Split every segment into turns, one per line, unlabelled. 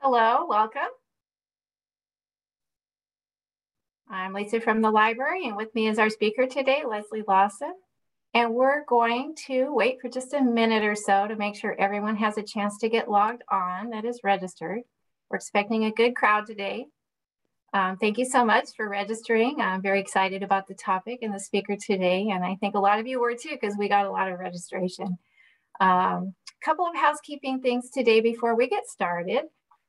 Hello, welcome. I'm Lisa from the library and with me is our speaker today, Leslie Lawson. And we're going to wait for just a minute or so to make sure everyone has a chance to get logged on that is registered. We're expecting a good crowd today. Um, thank you so much for registering. I'm very excited about the topic and the speaker today. And I think a lot of you were too, because we got a lot of registration. A um, couple of housekeeping things today before we get started.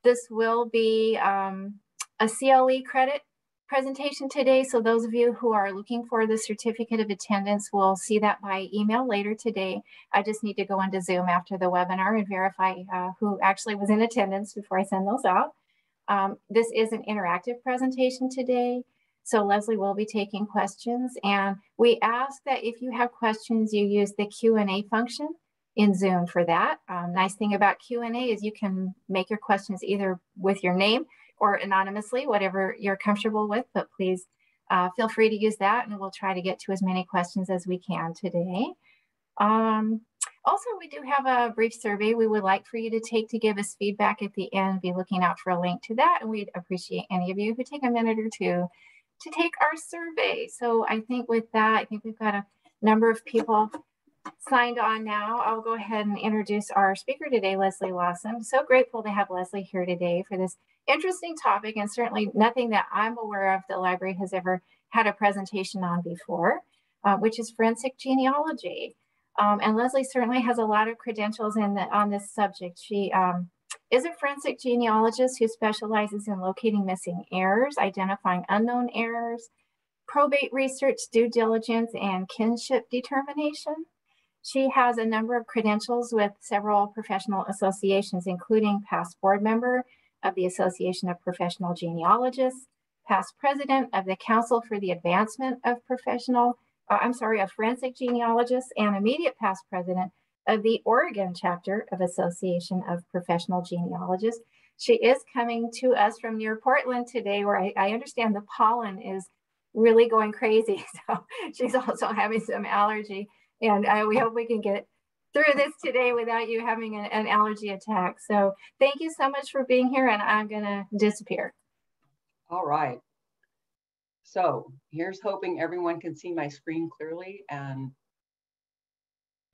This will be um, a CLE credit presentation today. So those of you who are looking for the certificate of attendance will see that by email later today. I just need to go into Zoom after the webinar and verify uh, who actually was in attendance before I send those out. Um, this is an interactive presentation today. So Leslie will be taking questions and we ask that if you have questions, you use the Q&A function in Zoom for that. Um, nice thing about Q&A is you can make your questions either with your name or anonymously, whatever you're comfortable with, but please uh, feel free to use that and we'll try to get to as many questions as we can today. Um, also, we do have a brief survey we would like for you to take to give us feedback at the end. Be looking out for a link to that. And we'd appreciate any of you who take a minute or two to take our survey. So I think with that, I think we've got a number of people signed on now, I'll go ahead and introduce our speaker today, Leslie Lawson. So grateful to have Leslie here today for this interesting topic and certainly nothing that I'm aware of the library has ever had a presentation on before, uh, which is forensic genealogy. Um, and Leslie certainly has a lot of credentials in the, on this subject. She um, is a forensic genealogist who specializes in locating missing heirs, identifying unknown heirs, probate research, due diligence, and kinship determination. She has a number of credentials with several professional associations, including past board member of the Association of Professional Genealogists, past president of the Council for the Advancement of Professional, uh, I'm sorry, of Forensic Genealogists, and immediate past president of the Oregon chapter of Association of Professional Genealogists. She is coming to us from near Portland today, where I, I understand the pollen is really going crazy. So she's also having some allergy. And uh, we hope we can get through this today without you having an, an allergy attack. So thank you so much for being here and I'm gonna disappear.
All right. So here's hoping everyone can see my screen clearly and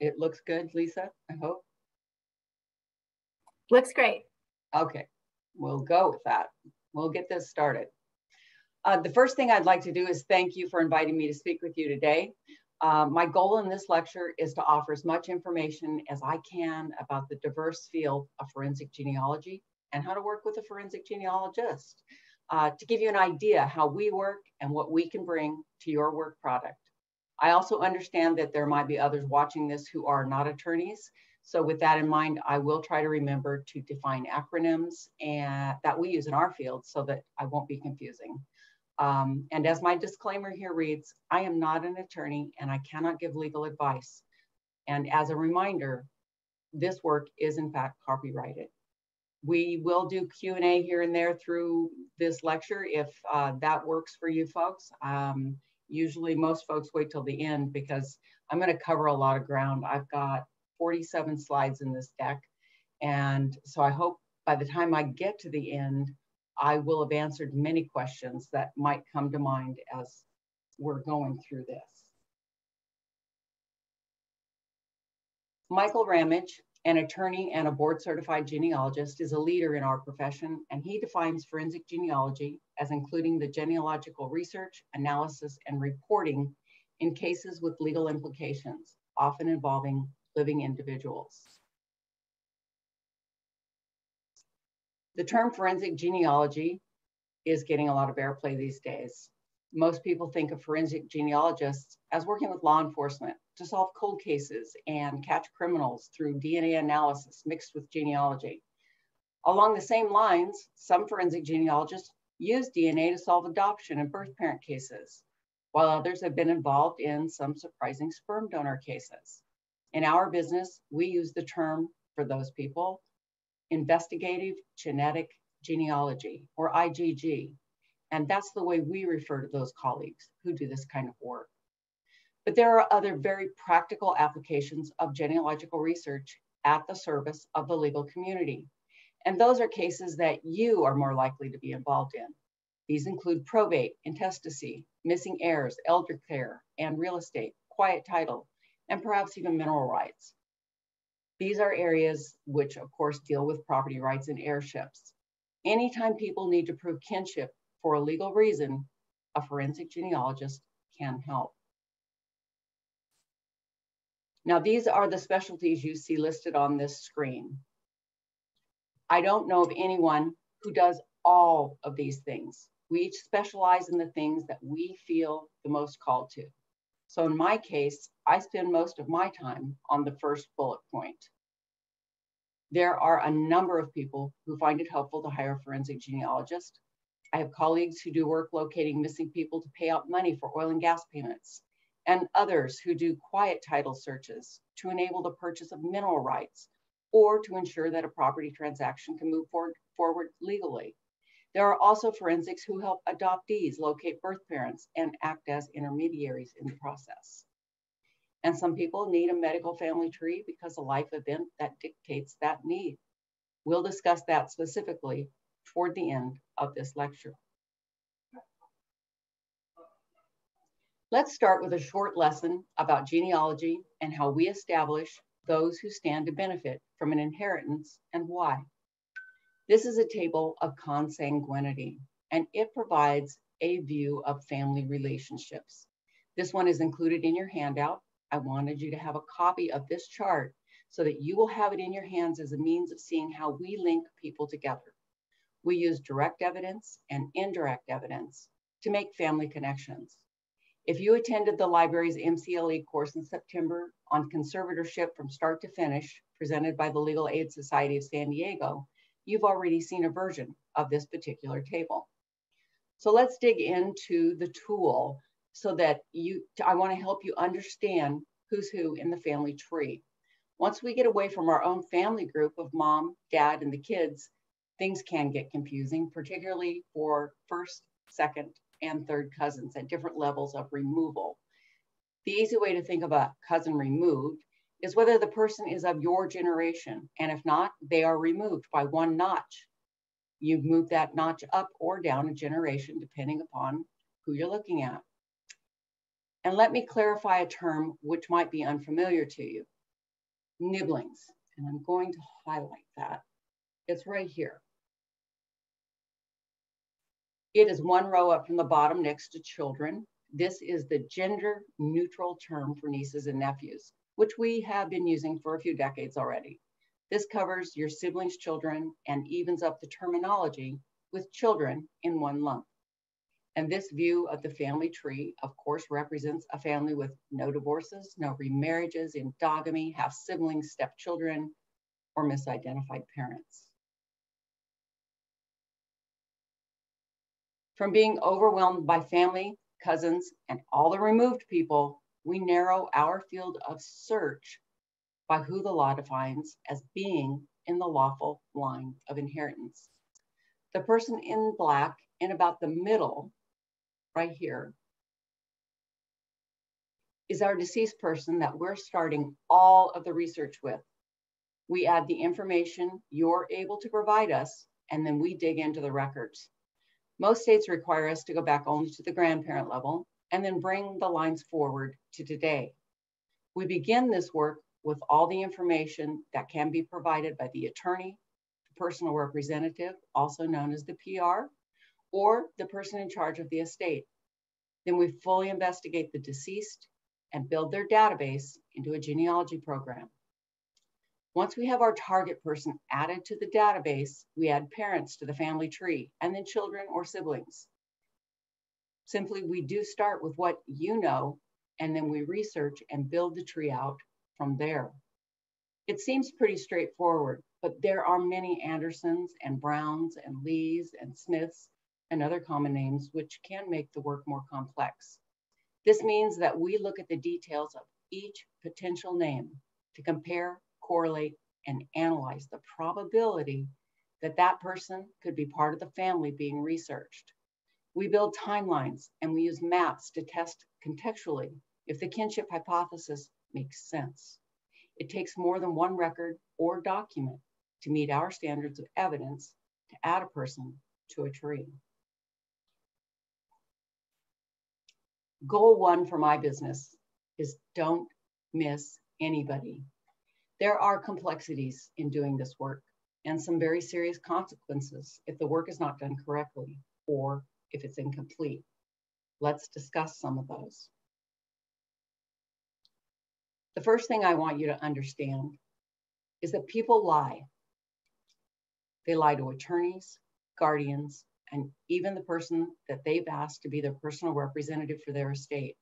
it looks good, Lisa, I hope.
Looks great.
Okay, we'll go with that. We'll get this started. Uh, the first thing I'd like to do is thank you for inviting me to speak with you today. Uh, my goal in this lecture is to offer as much information as I can about the diverse field of forensic genealogy and how to work with a forensic genealogist uh, to give you an idea how we work and what we can bring to your work product. I also understand that there might be others watching this who are not attorneys. So with that in mind, I will try to remember to define acronyms and that we use in our field so that I won't be confusing. Um, and as my disclaimer here reads, I am not an attorney and I cannot give legal advice. And as a reminder, this work is in fact copyrighted. We will do Q&A here and there through this lecture if uh, that works for you folks. Um, usually most folks wait till the end because I'm gonna cover a lot of ground. I've got 47 slides in this deck. And so I hope by the time I get to the end, I will have answered many questions that might come to mind as we're going through this. Michael Ramage, an attorney and a board certified genealogist, is a leader in our profession, and he defines forensic genealogy as including the genealogical research, analysis, and reporting in cases with legal implications, often involving living individuals. The term forensic genealogy is getting a lot of airplay these days. Most people think of forensic genealogists as working with law enforcement to solve cold cases and catch criminals through DNA analysis mixed with genealogy. Along the same lines, some forensic genealogists use DNA to solve adoption and birth parent cases, while others have been involved in some surprising sperm donor cases. In our business, we use the term for those people investigative genetic genealogy, or IGG. And that's the way we refer to those colleagues who do this kind of work. But there are other very practical applications of genealogical research at the service of the legal community. And those are cases that you are more likely to be involved in. These include probate, intestacy, missing heirs, elder care, and real estate, quiet title, and perhaps even mineral rights. These are areas which, of course, deal with property rights and heirships. Anytime people need to prove kinship for a legal reason, a forensic genealogist can help. Now, these are the specialties you see listed on this screen. I don't know of anyone who does all of these things. We each specialize in the things that we feel the most called to. So in my case, I spend most of my time on the first bullet point. There are a number of people who find it helpful to hire a forensic genealogist. I have colleagues who do work locating missing people to pay out money for oil and gas payments, and others who do quiet title searches to enable the purchase of mineral rights or to ensure that a property transaction can move forward, forward legally. There are also forensics who help adoptees locate birth parents and act as intermediaries in the process. And some people need a medical family tree because a life event that dictates that need. We'll discuss that specifically toward the end of this lecture. Let's start with a short lesson about genealogy and how we establish those who stand to benefit from an inheritance and why. This is a table of consanguinity, and it provides a view of family relationships. This one is included in your handout. I wanted you to have a copy of this chart so that you will have it in your hands as a means of seeing how we link people together. We use direct evidence and indirect evidence to make family connections. If you attended the library's MCLE course in September on conservatorship from start to finish, presented by the Legal Aid Society of San Diego, you've already seen a version of this particular table. So let's dig into the tool so that you, I wanna help you understand who's who in the family tree. Once we get away from our own family group of mom, dad, and the kids, things can get confusing, particularly for first, second, and third cousins at different levels of removal. The easy way to think of a cousin removed is whether the person is of your generation. And if not, they are removed by one notch. You move that notch up or down a generation depending upon who you're looking at. And let me clarify a term which might be unfamiliar to you, nibblings. And I'm going to highlight that. It's right here. It is one row up from the bottom next to children. This is the gender neutral term for nieces and nephews, which we have been using for a few decades already. This covers your siblings' children and evens up the terminology with children in one lump. And this view of the family tree, of course, represents a family with no divorces, no remarriages, endogamy, half siblings, stepchildren, or misidentified parents. From being overwhelmed by family, cousins, and all the removed people, we narrow our field of search by who the law defines as being in the lawful line of inheritance. The person in black in about the middle, right here, is our deceased person that we're starting all of the research with. We add the information you're able to provide us, and then we dig into the records. Most states require us to go back only to the grandparent level and then bring the lines forward to today. We begin this work with all the information that can be provided by the attorney, the personal representative, also known as the PR, or the person in charge of the estate. Then we fully investigate the deceased and build their database into a genealogy program. Once we have our target person added to the database, we add parents to the family tree and then children or siblings. Simply, we do start with what you know, and then we research and build the tree out from there. It seems pretty straightforward, but there are many Andersons and Browns and Lees and Smiths and other common names which can make the work more complex. This means that we look at the details of each potential name to compare correlate, and analyze the probability that that person could be part of the family being researched. We build timelines and we use maps to test contextually if the kinship hypothesis makes sense. It takes more than one record or document to meet our standards of evidence to add a person to a tree. Goal one for my business is don't miss anybody. There are complexities in doing this work and some very serious consequences if the work is not done correctly or if it's incomplete. Let's discuss some of those. The first thing I want you to understand is that people lie. They lie to attorneys, guardians, and even the person that they've asked to be their personal representative for their estate.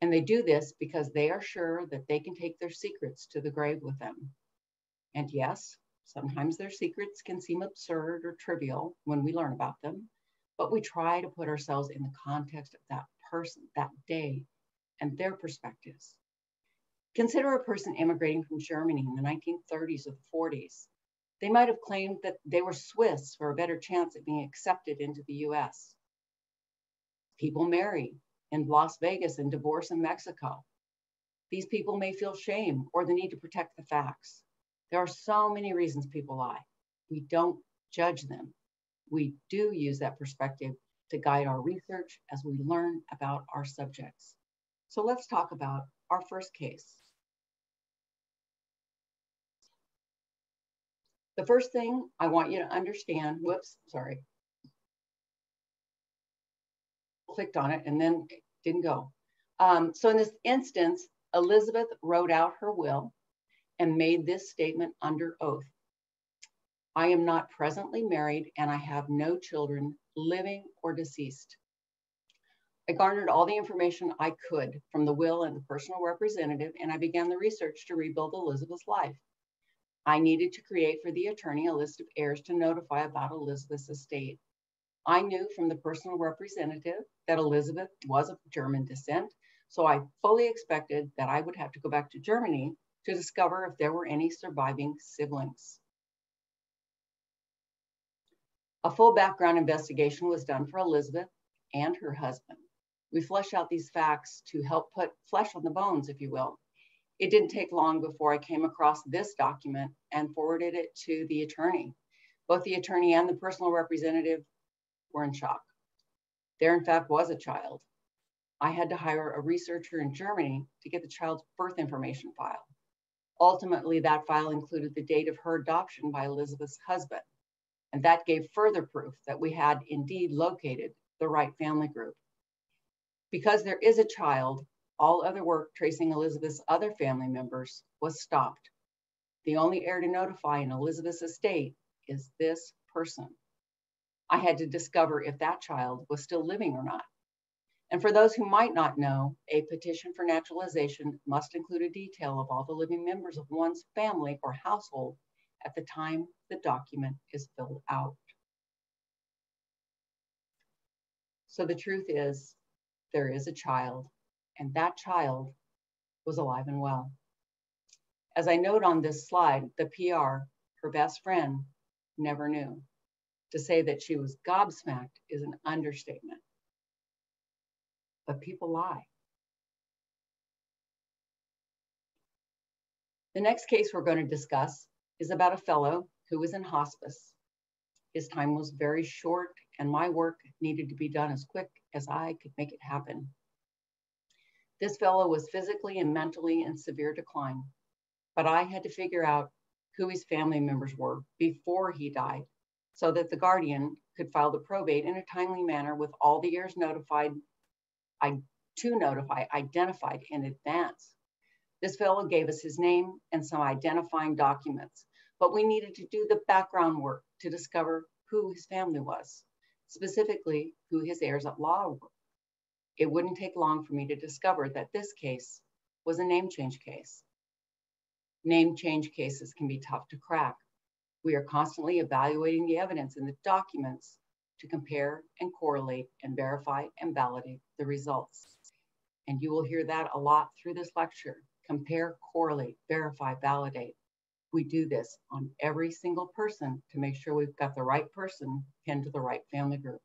And they do this because they are sure that they can take their secrets to the grave with them. And yes, sometimes their secrets can seem absurd or trivial when we learn about them, but we try to put ourselves in the context of that person, that day, and their perspectives. Consider a person immigrating from Germany in the 1930s or the 40s. They might have claimed that they were Swiss for a better chance at being accepted into the US. People marry in Las Vegas and divorce in Mexico. These people may feel shame or the need to protect the facts. There are so many reasons people lie. We don't judge them. We do use that perspective to guide our research as we learn about our subjects. So let's talk about our first case. The first thing I want you to understand, whoops, sorry. Clicked on it and then it didn't go. Um, so in this instance, Elizabeth wrote out her will and made this statement under oath. I am not presently married and I have no children, living or deceased. I garnered all the information I could from the will and the personal representative, and I began the research to rebuild Elizabeth's life. I needed to create for the attorney a list of heirs to notify about Elizabeth's estate. I knew from the personal representative that Elizabeth was of German descent, so I fully expected that I would have to go back to Germany to discover if there were any surviving siblings. A full background investigation was done for Elizabeth and her husband. We flesh out these facts to help put flesh on the bones, if you will, it didn't take long before I came across this document and forwarded it to the attorney. Both the attorney and the personal representative were in shock. There, in fact, was a child. I had to hire a researcher in Germany to get the child's birth information file. Ultimately, that file included the date of her adoption by Elizabeth's husband. And that gave further proof that we had indeed located the right family group. Because there is a child all other work tracing Elizabeth's other family members was stopped. The only heir to notify in Elizabeth's estate is this person. I had to discover if that child was still living or not. And for those who might not know, a petition for naturalization must include a detail of all the living members of one's family or household at the time the document is filled out. So the truth is, there is a child and that child was alive and well. As I note on this slide, the PR, her best friend, never knew. To say that she was gobsmacked is an understatement. But people lie. The next case we're going to discuss is about a fellow who was in hospice. His time was very short, and my work needed to be done as quick as I could make it happen. This fellow was physically and mentally in severe decline, but I had to figure out who his family members were before he died so that the guardian could file the probate in a timely manner with all the heirs notified, I, to notify, identified in advance. This fellow gave us his name and some identifying documents, but we needed to do the background work to discover who his family was, specifically who his heirs at law were. It wouldn't take long for me to discover that this case was a name change case. Name change cases can be tough to crack. We are constantly evaluating the evidence in the documents to compare and correlate and verify and validate the results. And you will hear that a lot through this lecture. Compare, correlate, verify, validate. We do this on every single person to make sure we've got the right person pinned to the right family group.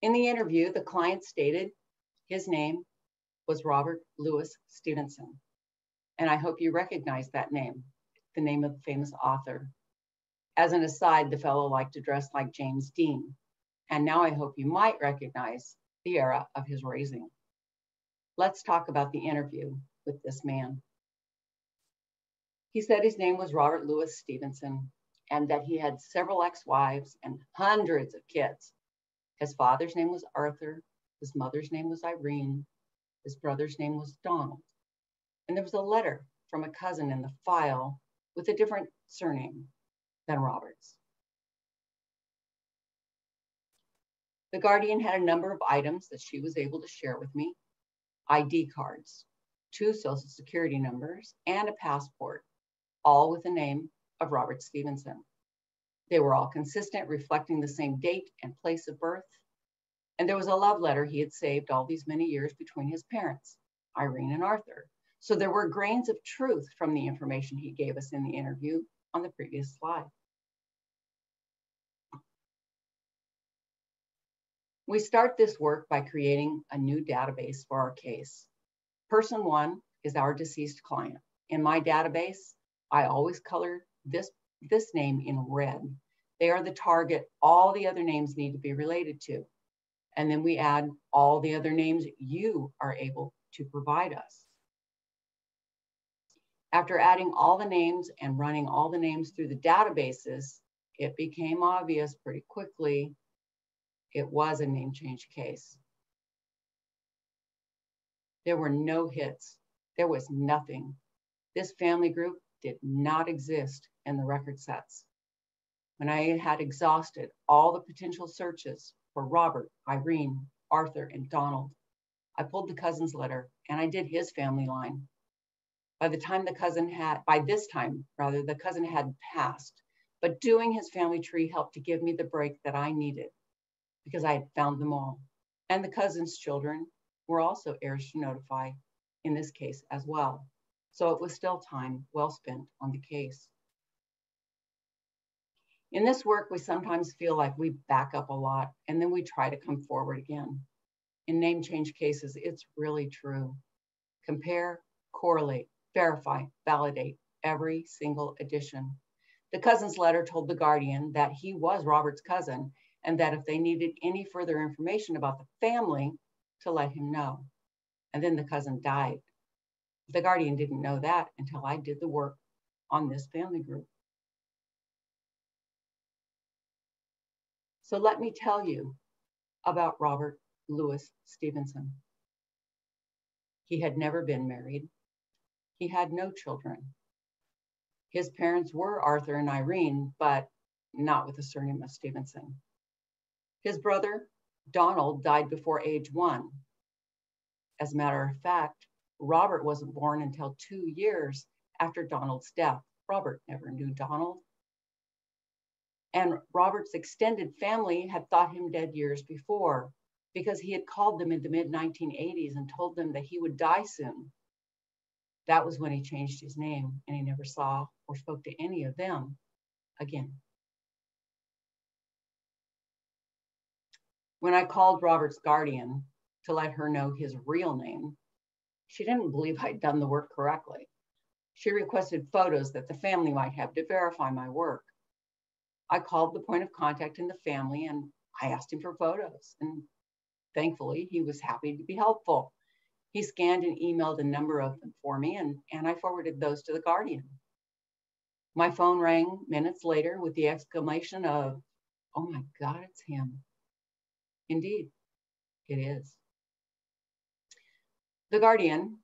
In the interview, the client stated his name was Robert Louis Stevenson. And I hope you recognize that name, the name of the famous author. As an aside, the fellow liked to dress like James Dean. And now I hope you might recognize the era of his raising. Let's talk about the interview with this man. He said his name was Robert Louis Stevenson and that he had several ex wives and hundreds of kids. His father's name was Arthur, his mother's name was Irene, his brother's name was Donald. And there was a letter from a cousin in the file with a different surname than Robert's. The Guardian had a number of items that she was able to share with me ID cards, two social security numbers, and a passport, all with the name of Robert Stevenson. They were all consistent, reflecting the same date and place of birth. And there was a love letter he had saved all these many years between his parents, Irene and Arthur. So there were grains of truth from the information he gave us in the interview on the previous slide. We start this work by creating a new database for our case. Person one is our deceased client. In my database, I always color this, this name in red. They are the target all the other names need to be related to. And then we add all the other names you are able to provide us. After adding all the names and running all the names through the databases, it became obvious pretty quickly it was a name change case. There were no hits. There was nothing. This family group did not exist in the record sets. When I had exhausted all the potential searches for Robert, Irene, Arthur, and Donald, I pulled the cousin's letter and I did his family line. By the time the cousin had, by this time, rather, the cousin had passed, but doing his family tree helped to give me the break that I needed because I had found them all. And the cousin's children were also heirs to notify in this case as well. So it was still time well spent on the case. In this work, we sometimes feel like we back up a lot and then we try to come forward again. In name change cases, it's really true. Compare, correlate, verify, validate every single addition. The cousin's letter told the guardian that he was Robert's cousin and that if they needed any further information about the family, to let him know. And then the cousin died. The guardian didn't know that until I did the work on this family group. So let me tell you about Robert Louis Stevenson. He had never been married. He had no children. His parents were Arthur and Irene, but not with the surname of Stevenson. His brother, Donald, died before age one. As a matter of fact, Robert wasn't born until two years after Donald's death. Robert never knew Donald. And Robert's extended family had thought him dead years before because he had called them in the mid 1980s and told them that he would die soon. That was when he changed his name and he never saw or spoke to any of them again. When I called Robert's guardian to let her know his real name, she didn't believe I'd done the work correctly. She requested photos that the family might have to verify my work. I called the point of contact in the family and I asked him for photos. And thankfully, he was happy to be helpful. He scanned and emailed a number of them for me, and, and I forwarded those to the Guardian. My phone rang minutes later with the exclamation of, Oh my God, it's him. Indeed, it is. The Guardian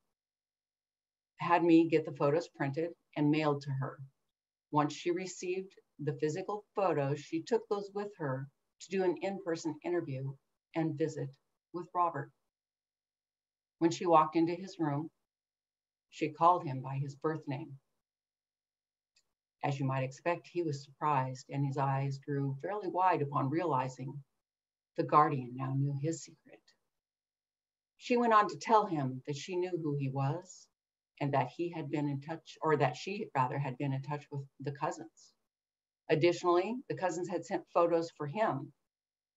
had me get the photos printed and mailed to her. Once she received the physical photos, she took those with her to do an in person interview and visit with Robert. When she walked into his room, she called him by his birth name. As you might expect, he was surprised and his eyes grew fairly wide upon realizing the guardian now knew his secret. She went on to tell him that she knew who he was and that he had been in touch, or that she rather had been in touch with the cousins. Additionally, the cousins had sent photos for him,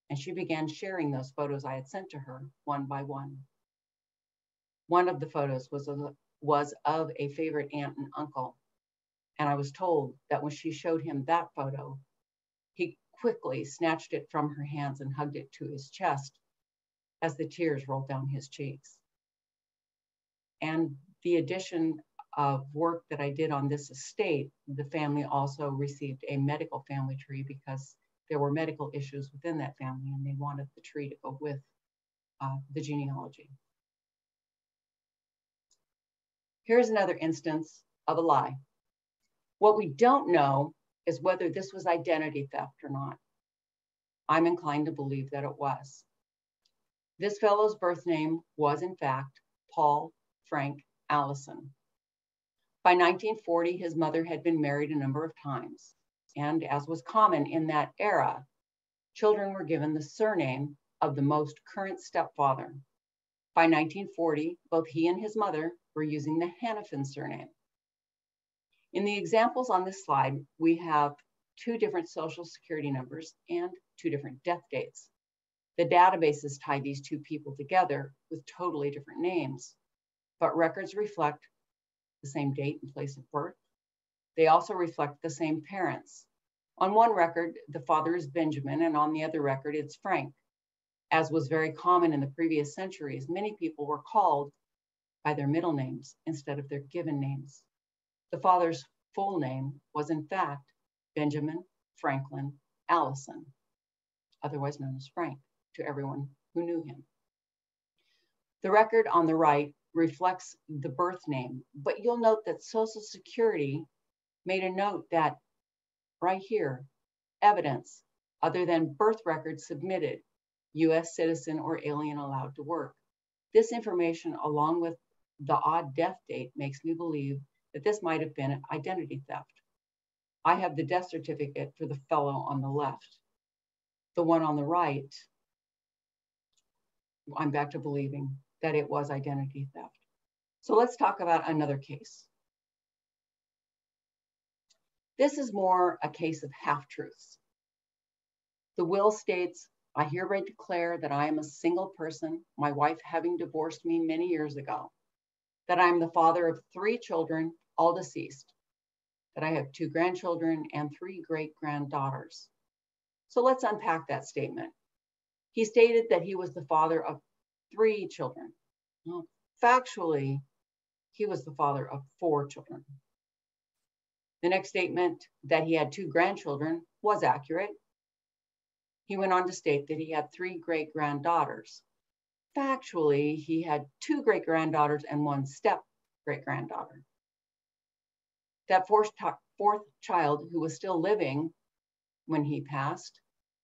and she began sharing those photos I had sent to her one by one. One of the photos was of was of a favorite aunt and uncle. And I was told that when she showed him that photo, he quickly snatched it from her hands and hugged it to his chest as the tears rolled down his cheeks. And the addition of work that I did on this estate, the family also received a medical family tree because there were medical issues within that family and they wanted the tree to go with uh, the genealogy. Here's another instance of a lie. What we don't know is whether this was identity theft or not. I'm inclined to believe that it was. This fellow's birth name was, in fact, Paul Frank Allison. By 1940, his mother had been married a number of times, and as was common in that era, children were given the surname of the most current stepfather. By 1940, both he and his mother were using the Hanifin surname. In the examples on this slide, we have two different social security numbers and two different death dates. The databases tie these two people together with totally different names, but records reflect the same date and place of birth. They also reflect the same parents. On one record, the father is Benjamin, and on the other record, it's Frank. As was very common in the previous centuries, many people were called by their middle names instead of their given names. The father's full name was, in fact, Benjamin Franklin Allison, otherwise known as Frank to everyone who knew him. The record on the right reflects the birth name, but you'll note that Social Security made a note that right here, evidence other than birth records submitted, US citizen or alien allowed to work. This information, along with the odd death date, makes me believe that this might have been identity theft. I have the death certificate for the fellow on the left. The one on the right I'm back to believing that it was identity theft. So let's talk about another case. This is more a case of half truths. The will states, I hereby declare that I am a single person, my wife having divorced me many years ago, that I am the father of three children, all deceased, that I have two grandchildren and three great granddaughters. So let's unpack that statement. He stated that he was the father of three children. Well, factually, he was the father of four children. The next statement that he had two grandchildren was accurate. He went on to state that he had three great granddaughters. Factually, he had two great granddaughters and one step great granddaughter. That fourth, fourth child, who was still living when he passed,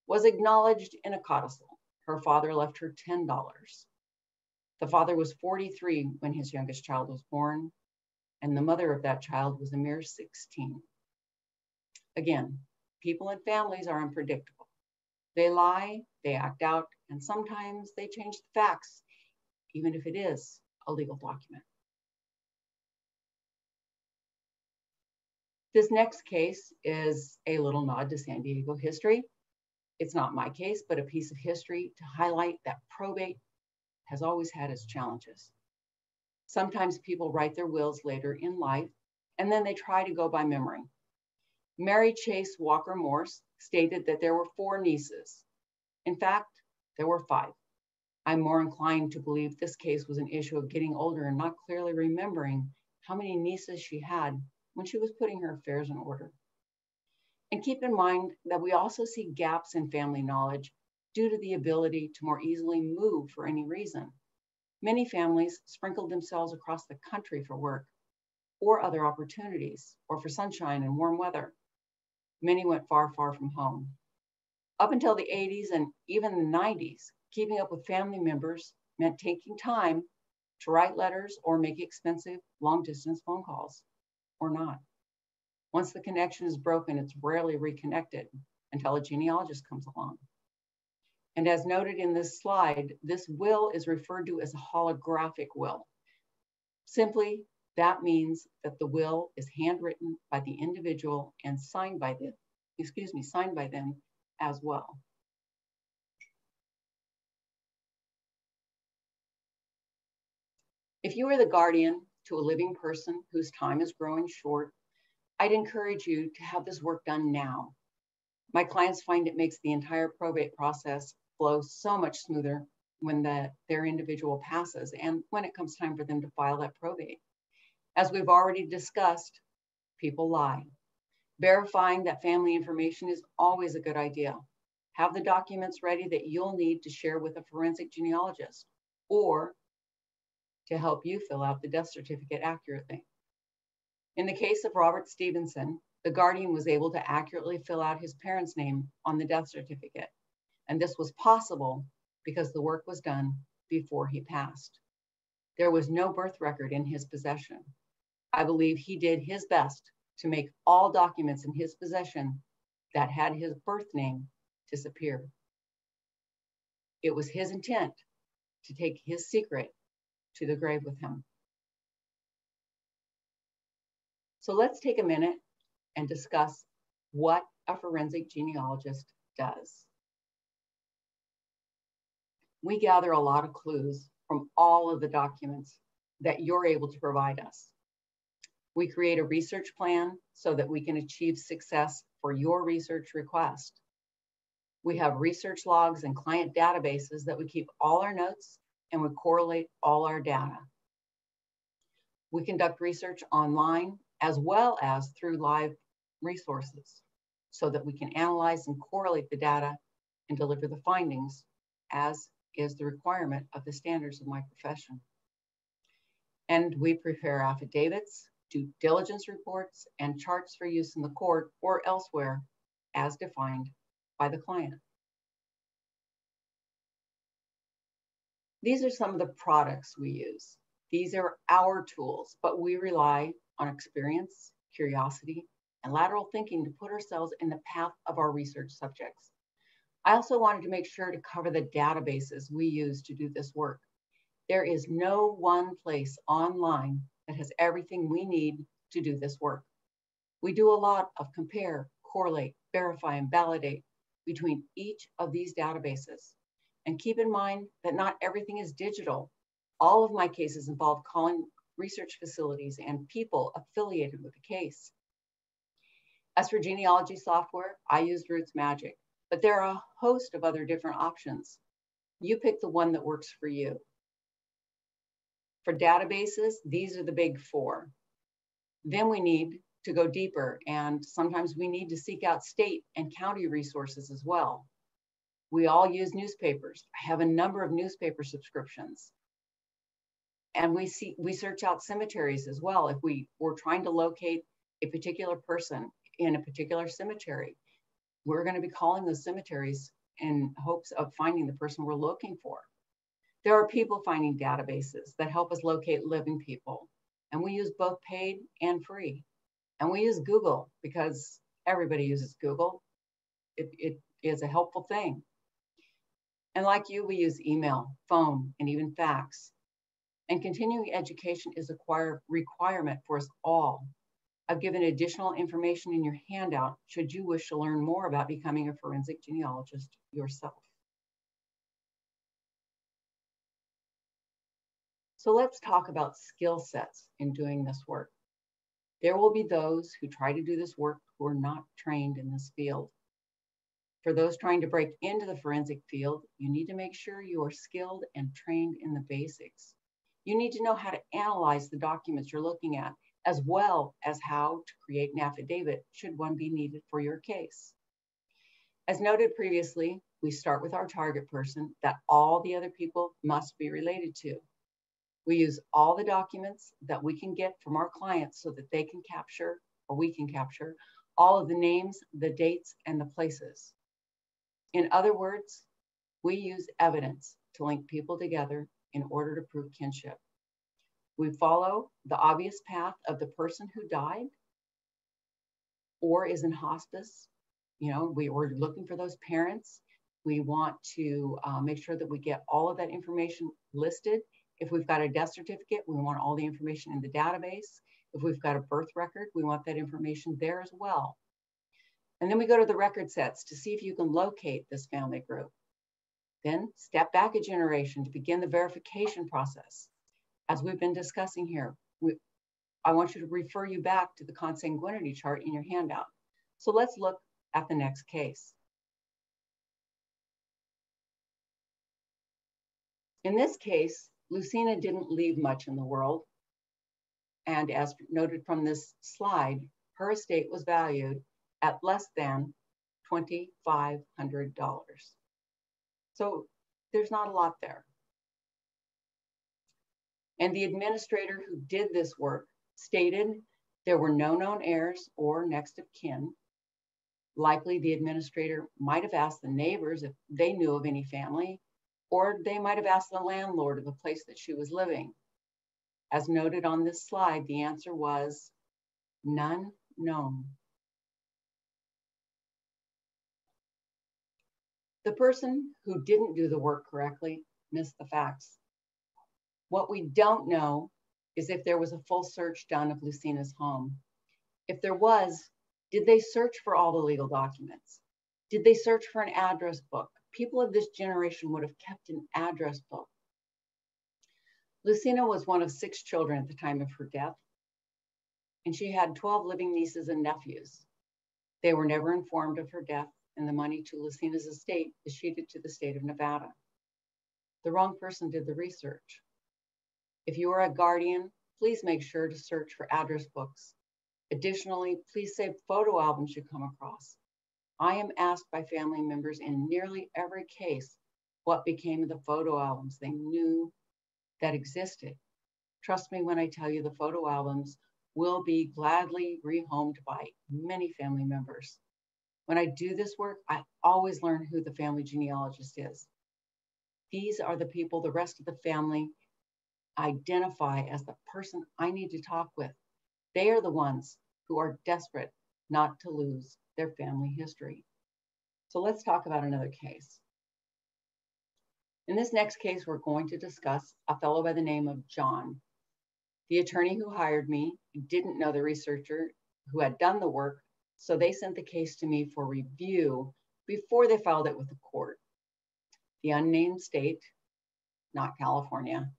was acknowledged in a codicil her father left her $10. The father was 43 when his youngest child was born, and the mother of that child was a mere 16. Again, people and families are unpredictable. They lie, they act out, and sometimes they change the facts, even if it is a legal document. This next case is a little nod to San Diego history. It's not my case, but a piece of history to highlight that probate has always had its challenges. Sometimes people write their wills later in life, and then they try to go by memory. Mary Chase Walker Morse stated that there were four nieces. In fact, there were five. I'm more inclined to believe this case was an issue of getting older and not clearly remembering how many nieces she had when she was putting her affairs in order. And keep in mind that we also see gaps in family knowledge due to the ability to more easily move for any reason. Many families sprinkled themselves across the country for work or other opportunities or for sunshine and warm weather. Many went far, far from home. Up until the 80s and even the 90s, keeping up with family members meant taking time to write letters or make expensive long distance phone calls or not. Once the connection is broken, it's rarely reconnected until a genealogist comes along. And as noted in this slide, this will is referred to as a holographic will. Simply, that means that the will is handwritten by the individual and signed by them, excuse me, signed by them as well. If you are the guardian to a living person whose time is growing short, I'd encourage you to have this work done now. My clients find it makes the entire probate process flow so much smoother when the, their individual passes and when it comes time for them to file that probate. As we've already discussed, people lie. Verifying that family information is always a good idea. Have the documents ready that you'll need to share with a forensic genealogist or to help you fill out the death certificate accurately. In the case of Robert Stevenson, the guardian was able to accurately fill out his parents' name on the death certificate. And this was possible because the work was done before he passed. There was no birth record in his possession. I believe he did his best to make all documents in his possession that had his birth name disappear. It was his intent to take his secret to the grave with him. So let's take a minute and discuss what a forensic genealogist does. We gather a lot of clues from all of the documents that you're able to provide us. We create a research plan so that we can achieve success for your research request. We have research logs and client databases that we keep all our notes and we correlate all our data. We conduct research online as well as through live resources so that we can analyze and correlate the data and deliver the findings as is the requirement of the standards of my profession. And we prepare affidavits, due diligence reports, and charts for use in the court or elsewhere as defined by the client. These are some of the products we use. These are our tools, but we rely on experience, curiosity, and lateral thinking to put ourselves in the path of our research subjects. I also wanted to make sure to cover the databases we use to do this work. There is no one place online that has everything we need to do this work. We do a lot of compare, correlate, verify, and validate between each of these databases. And keep in mind that not everything is digital. All of my cases involve calling research facilities and people affiliated with the case. As for genealogy software, I used RootsMagic, but there are a host of other different options. You pick the one that works for you. For databases, these are the big four. Then we need to go deeper, and sometimes we need to seek out state and county resources as well. We all use newspapers. I have a number of newspaper subscriptions. And we see we search out cemeteries as well. If we were trying to locate a particular person in a particular cemetery, we're going to be calling those cemeteries in hopes of finding the person we're looking for. There are people finding databases that help us locate living people, and we use both paid and free. And we use Google because everybody uses Google. It, it is a helpful thing. And like you, we use email, phone, and even fax. And continuing education is a requirement for us all. I've given additional information in your handout should you wish to learn more about becoming a forensic genealogist yourself. So let's talk about skill sets in doing this work. There will be those who try to do this work who are not trained in this field. For those trying to break into the forensic field, you need to make sure you are skilled and trained in the basics. You need to know how to analyze the documents you're looking at, as well as how to create an affidavit should one be needed for your case. As noted previously, we start with our target person that all the other people must be related to. We use all the documents that we can get from our clients so that they can capture, or we can capture, all of the names, the dates, and the places. In other words, we use evidence to link people together in order to prove kinship. We follow the obvious path of the person who died or is in hospice. You know, we were looking for those parents. We want to uh, make sure that we get all of that information listed if we've got a death certificate, we want all the information in the database. If we've got a birth record, we want that information there as well. And then we go to the record sets to see if you can locate this family group. Then step back a generation to begin the verification process. As we've been discussing here, we, I want you to refer you back to the consanguinity chart in your handout. So let's look at the next case. In this case, Lucina didn't leave much in the world. And as noted from this slide, her estate was valued at less than $2,500. So there's not a lot there. And the administrator who did this work stated there were no known heirs or next of kin. Likely the administrator might have asked the neighbors if they knew of any family, or they might have asked the landlord of the place that she was living. As noted on this slide, the answer was none known. The person who didn't do the work correctly missed the facts. What we don't know is if there was a full search done of Lucina's home. If there was, did they search for all the legal documents? Did they search for an address book? People of this generation would have kept an address book. Lucina was one of six children at the time of her death, and she had 12 living nieces and nephews. They were never informed of her death and the money to Lucina's estate is escheated to the state of Nevada. The wrong person did the research. If you are a guardian, please make sure to search for address books. Additionally, please save photo albums you come across. I am asked by family members in nearly every case what became of the photo albums they knew that existed. Trust me when I tell you the photo albums will be gladly rehomed by many family members. When I do this work, I always learn who the family genealogist is. These are the people the rest of the family identify as the person I need to talk with. They are the ones who are desperate not to lose their family history. So let's talk about another case. In this next case, we're going to discuss a fellow by the name of John. The attorney who hired me didn't know the researcher who had done the work so they sent the case to me for review before they filed it with the court. The unnamed state, not California,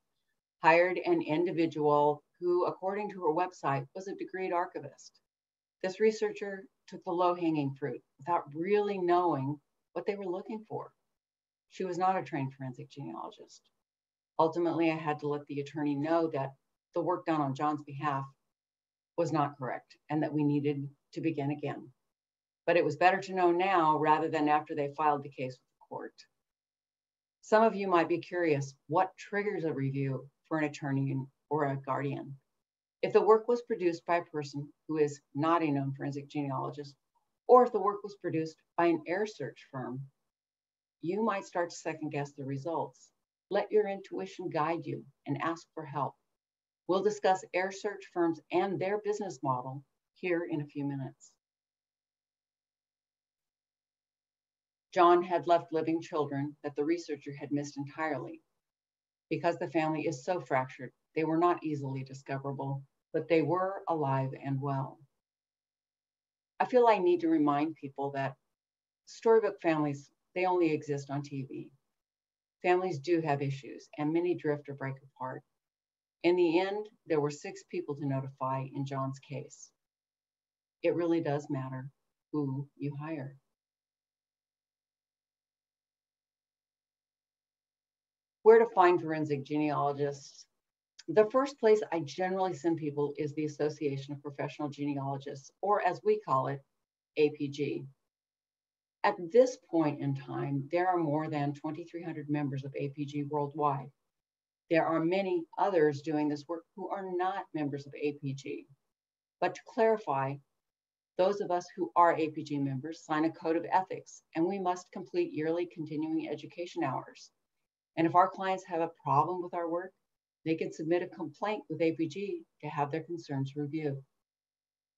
hired an individual who, according to her website, was a degreed archivist. This researcher took the low hanging fruit without really knowing what they were looking for. She was not a trained forensic genealogist. Ultimately, I had to let the attorney know that the work done on John's behalf was not correct and that we needed to begin again. But it was better to know now rather than after they filed the case with the court. Some of you might be curious what triggers a review for an attorney or a guardian? If the work was produced by a person who is not a known forensic genealogist, or if the work was produced by an heir search firm, you might start to second guess the results. Let your intuition guide you and ask for help. We'll discuss heir search firms and their business model here in a few minutes. John had left living children that the researcher had missed entirely. Because the family is so fractured, they were not easily discoverable, but they were alive and well. I feel I need to remind people that storybook families, they only exist on TV. Families do have issues and many drift or break apart. In the end, there were six people to notify in John's case it really does matter who you hire. Where to find forensic genealogists? The first place I generally send people is the Association of Professional Genealogists, or as we call it, APG. At this point in time, there are more than 2,300 members of APG worldwide. There are many others doing this work who are not members of APG. But to clarify, those of us who are APG members sign a code of ethics, and we must complete yearly continuing education hours. And if our clients have a problem with our work, they can submit a complaint with APG to have their concerns reviewed.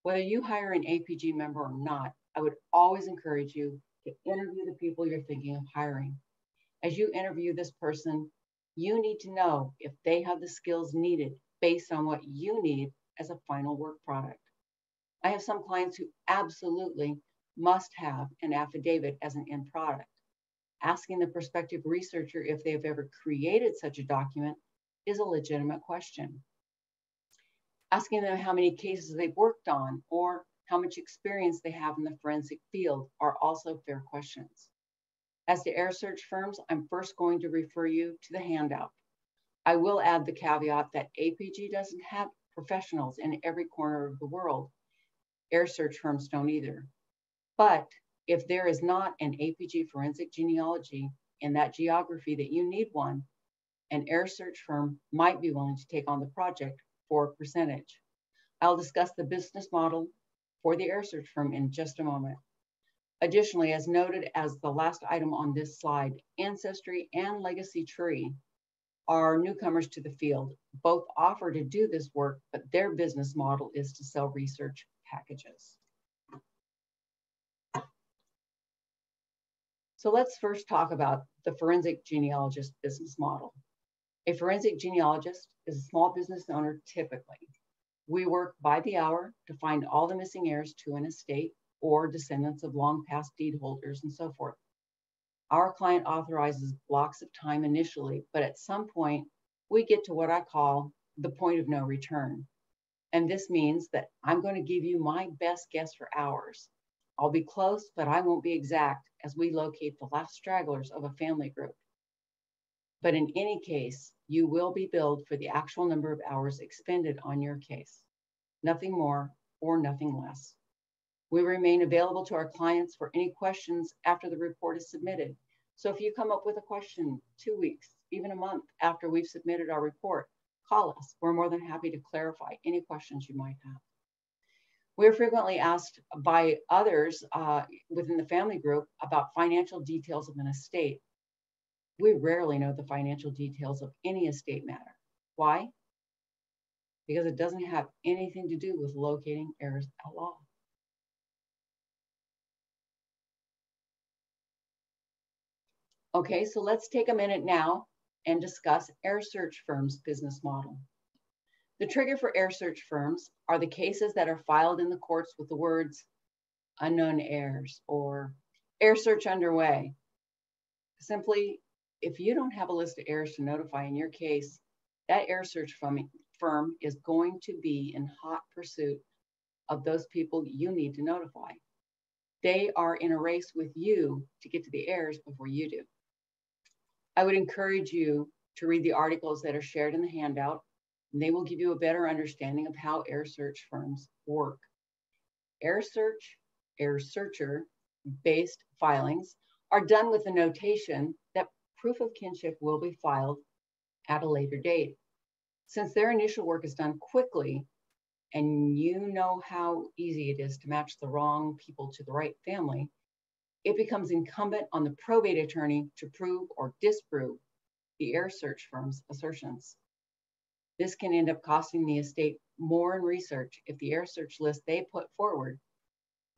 Whether you hire an APG member or not, I would always encourage you to interview the people you're thinking of hiring. As you interview this person, you need to know if they have the skills needed based on what you need as a final work product. I have some clients who absolutely must have an affidavit as an end product. Asking the prospective researcher if they have ever created such a document is a legitimate question. Asking them how many cases they've worked on or how much experience they have in the forensic field are also fair questions. As to heir search firms, I'm first going to refer you to the handout. I will add the caveat that APG doesn't have professionals in every corner of the world. Heir search firms don't either. But if there is not an APG forensic genealogy in that geography that you need one, an heir search firm might be willing to take on the project for a percentage. I'll discuss the business model for the heir search firm in just a moment. Additionally, as noted as the last item on this slide, Ancestry and Legacy Tree are newcomers to the field. Both offer to do this work, but their business model is to sell research packages. So let's first talk about the forensic genealogist business model. A forensic genealogist is a small business owner typically. We work by the hour to find all the missing heirs to an estate or descendants of long past deed holders and so forth. Our client authorizes blocks of time initially, but at some point, we get to what I call the point of no return. And this means that I'm going to give you my best guess for hours. I'll be close, but I won't be exact as we locate the last stragglers of a family group. But in any case, you will be billed for the actual number of hours expended on your case, nothing more or nothing less. We remain available to our clients for any questions after the report is submitted. So if you come up with a question two weeks, even a month after we've submitted our report, call us. We're more than happy to clarify any questions you might have. We're frequently asked by others uh, within the family group about financial details of an estate. We rarely know the financial details of any estate matter. Why? Because it doesn't have anything to do with locating heirs at law. Okay, so let's take a minute now and discuss heir search firms' business model. The trigger for heir search firms are the cases that are filed in the courts with the words unknown heirs or heir search underway. Simply, if you don't have a list of heirs to notify in your case, that heir search firm is going to be in hot pursuit of those people you need to notify. They are in a race with you to get to the heirs before you do. I would encourage you to read the articles that are shared in the handout, and they will give you a better understanding of how heir search firms work. Heir search, heir searcher based filings are done with the notation that proof of kinship will be filed at a later date. Since their initial work is done quickly, and you know how easy it is to match the wrong people to the right family, it becomes incumbent on the probate attorney to prove or disprove the heir search firm's assertions. This can end up costing the estate more in research if the heir search list they put forward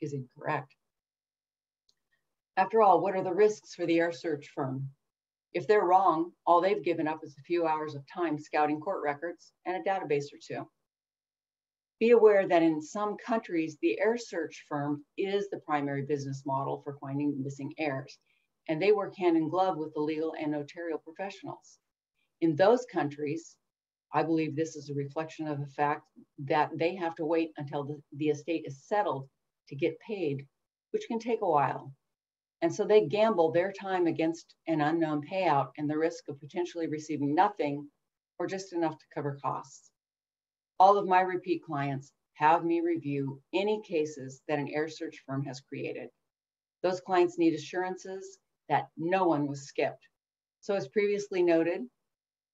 is incorrect. After all, what are the risks for the heir search firm? If they're wrong, all they've given up is a few hours of time scouting court records and a database or two. Be aware that in some countries, the heir search firm is the primary business model for finding missing heirs, and they work hand in glove with the legal and notarial professionals. In those countries, I believe this is a reflection of the fact that they have to wait until the, the estate is settled to get paid, which can take a while. And so they gamble their time against an unknown payout and the risk of potentially receiving nothing or just enough to cover costs all of my repeat clients have me review any cases that an heir search firm has created. Those clients need assurances that no one was skipped. So as previously noted,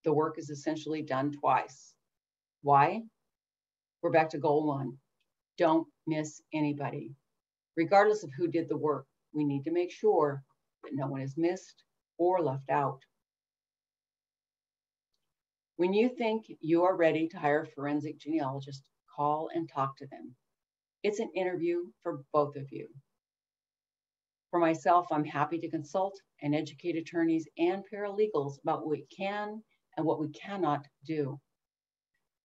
the work is essentially done twice. Why? We're back to goal one. Don't miss anybody. Regardless of who did the work, we need to make sure that no one is missed or left out. When you think you are ready to hire a forensic genealogist, call and talk to them. It's an interview for both of you. For myself, I'm happy to consult and educate attorneys and paralegals about what we can and what we cannot do.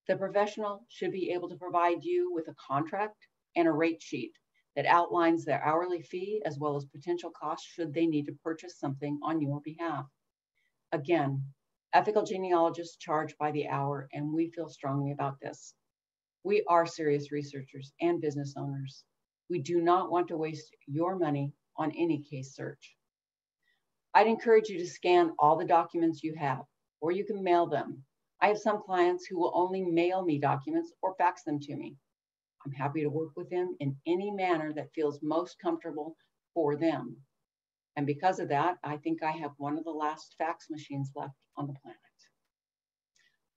The professional should be able to provide you with a contract and a rate sheet that outlines their hourly fee as well as potential costs should they need to purchase something on your behalf. Again, Ethical genealogists charge by the hour, and we feel strongly about this. We are serious researchers and business owners. We do not want to waste your money on any case search. I'd encourage you to scan all the documents you have, or you can mail them. I have some clients who will only mail me documents or fax them to me. I'm happy to work with them in any manner that feels most comfortable for them. And because of that, I think I have one of the last fax machines left on the planet.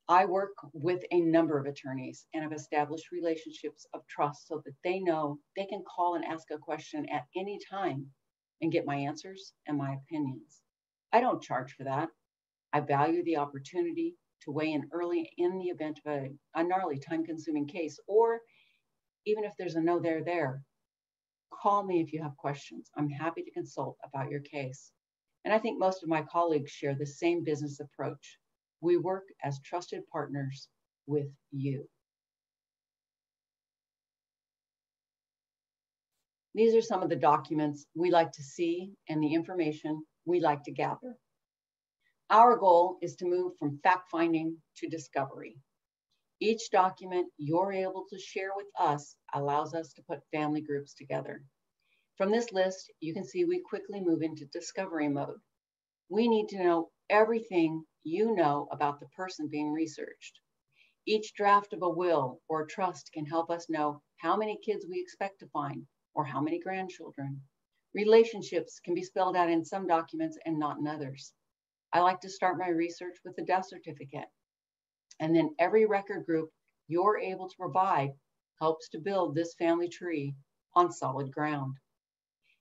I work with a number of attorneys and have established relationships of trust so that they know they can call and ask a question at any time and get my answers and my opinions. I don't charge for that. I value the opportunity to weigh in early in the event of a, a gnarly, time consuming case, or even if there's a no there there. Call me if you have questions. I'm happy to consult about your case. And I think most of my colleagues share the same business approach. We work as trusted partners with you. These are some of the documents we like to see and the information we like to gather. Our goal is to move from fact finding to discovery. Each document you're able to share with us allows us to put family groups together. From this list, you can see we quickly move into discovery mode. We need to know everything you know about the person being researched. Each draft of a will or trust can help us know how many kids we expect to find or how many grandchildren. Relationships can be spelled out in some documents and not in others. I like to start my research with the death certificate. And then every record group you're able to provide helps to build this family tree on solid ground.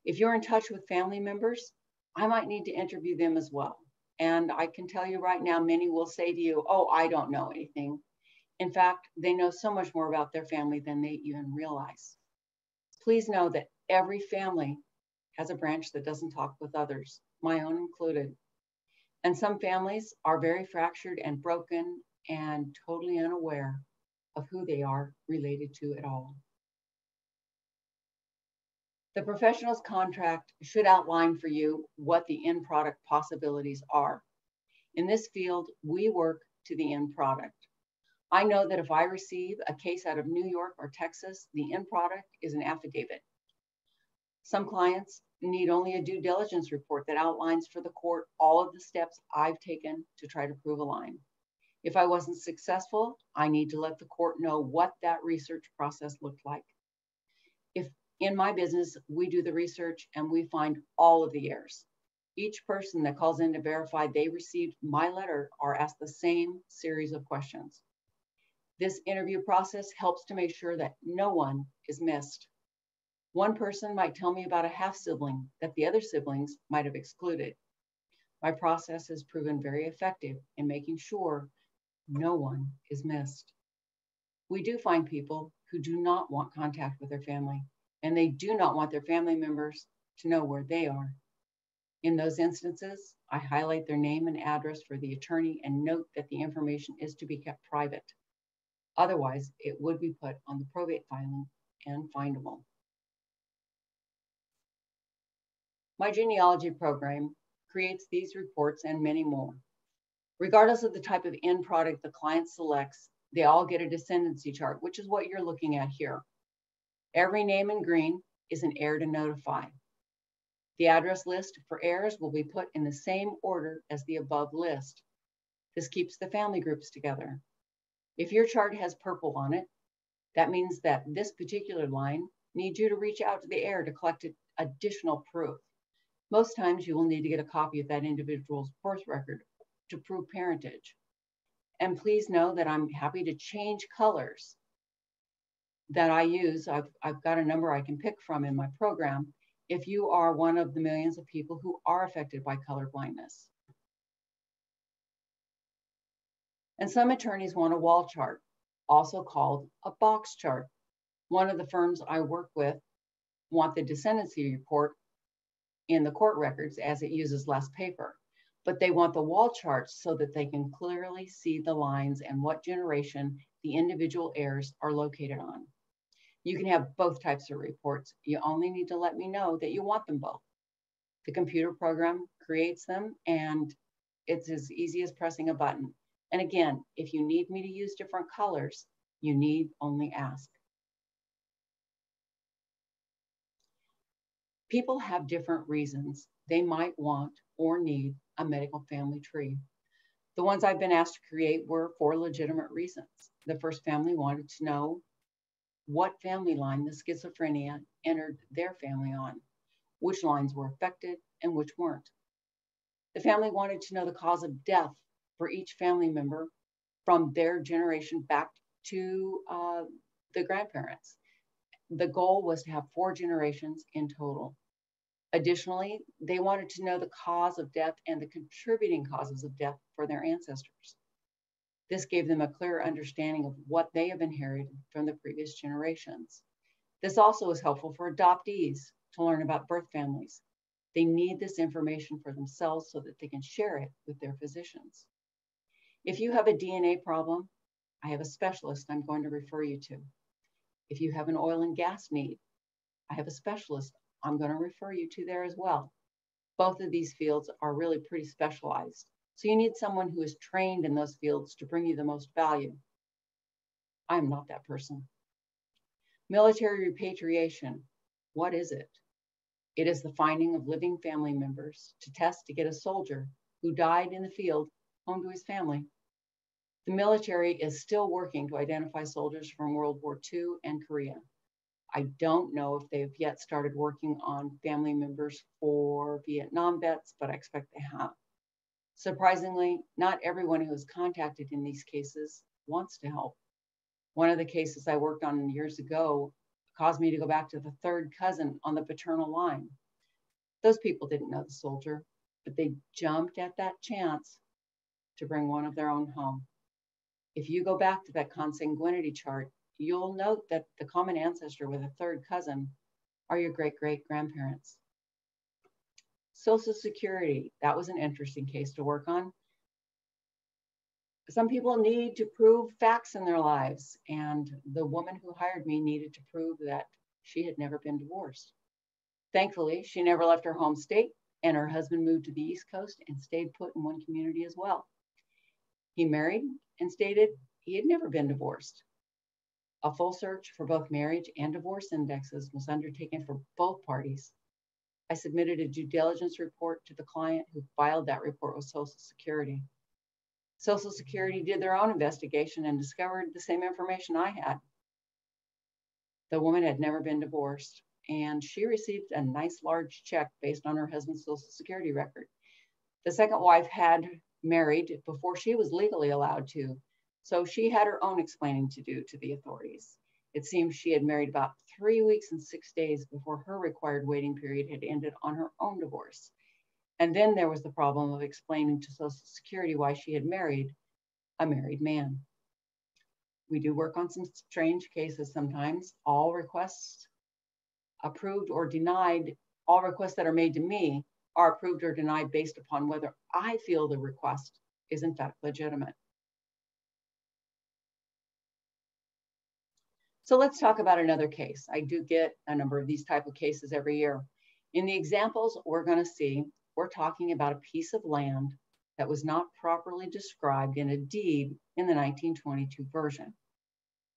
If you're in touch with family members, I might need to interview them as well. And I can tell you right now, many will say to you, Oh, I don't know anything. In fact, they know so much more about their family than they even realize. Please know that every family has a branch that doesn't talk with others, my own included. And some families are very fractured and broken and totally unaware of who they are related to at all. The professional's contract should outline for you what the end product possibilities are. In this field, we work to the end product. I know that if I receive a case out of New York or Texas, the end product is an affidavit. Some clients need only a due diligence report that outlines for the court all of the steps I've taken to try to prove a line. If I wasn't successful, I need to let the court know what that research process looked like. If in my business, we do the research and we find all of the errors. Each person that calls in to verify they received my letter are asked the same series of questions. This interview process helps to make sure that no one is missed. One person might tell me about a half sibling that the other siblings might have excluded. My process has proven very effective in making sure no one is missed. We do find people who do not want contact with their family, and they do not want their family members to know where they are. In those instances, I highlight their name and address for the attorney and note that the information is to be kept private. Otherwise, it would be put on the probate filing and findable. My genealogy program creates these reports and many more. Regardless of the type of end product the client selects, they all get a descendancy chart, which is what you're looking at here. Every name in green is an heir to notify. The address list for heirs will be put in the same order as the above list. This keeps the family groups together. If your chart has purple on it, that means that this particular line needs you to reach out to the heir to collect additional proof. Most times you will need to get a copy of that individual's birth record to prove parentage. And please know that I'm happy to change colors that I use. I've, I've got a number I can pick from in my program if you are one of the millions of people who are affected by color blindness. And some attorneys want a wall chart, also called a box chart. One of the firms I work with want the descendancy report in the court records as it uses less paper. But they want the wall charts so that they can clearly see the lines and what generation the individual heirs are located on. You can have both types of reports. You only need to let me know that you want them both. The computer program creates them and it's as easy as pressing a button. And again, if you need me to use different colors, You need only ask. People have different reasons they might want or need a medical family tree. The ones I've been asked to create were for legitimate reasons. The first family wanted to know what family line the schizophrenia entered their family on, which lines were affected and which weren't. The family wanted to know the cause of death for each family member from their generation back to uh, the grandparents. The goal was to have four generations in total. Additionally, they wanted to know the cause of death and the contributing causes of death for their ancestors. This gave them a clearer understanding of what they have inherited from the previous generations. This also is helpful for adoptees to learn about birth families. They need this information for themselves so that they can share it with their physicians. If you have a DNA problem, I have a specialist I'm going to refer you to. If you have an oil and gas need, I have a specialist I'm going to refer you to there as well. Both of these fields are really pretty specialized. So you need someone who is trained in those fields to bring you the most value. I'm not that person. Military repatriation, what is it? It is the finding of living family members to test to get a soldier who died in the field home to his family. The military is still working to identify soldiers from World War II and Korea. I don't know if they've yet started working on family members for Vietnam vets, but I expect they have. Surprisingly, not everyone who is contacted in these cases wants to help. One of the cases I worked on years ago caused me to go back to the third cousin on the paternal line. Those people didn't know the soldier, but they jumped at that chance to bring one of their own home. If you go back to that consanguinity chart, you'll note that the common ancestor with a third cousin are your great great grandparents. Social Security, that was an interesting case to work on. Some people need to prove facts in their lives, and the woman who hired me needed to prove that she had never been divorced. Thankfully, she never left her home state, and her husband moved to the East Coast and stayed put in one community as well. He married and stated he had never been divorced. A full search for both marriage and divorce indexes was undertaken for both parties. I submitted a due diligence report to the client who filed that report with Social Security. Social Security did their own investigation and discovered the same information I had. The woman had never been divorced, and she received a nice large check based on her husband's Social Security record. The second wife had married before she was legally allowed to, so she had her own explaining to do to the authorities. It seems she had married about three weeks and six days before her required waiting period had ended on her own divorce. And then there was the problem of explaining to Social Security why she had married a married man. We do work on some strange cases sometimes. All requests approved or denied, all requests that are made to me are approved or denied based upon whether I feel the request is in fact legitimate. So let's talk about another case. I do get a number of these type of cases every year. In the examples we're gonna see, we're talking about a piece of land that was not properly described in a deed in the 1922 version.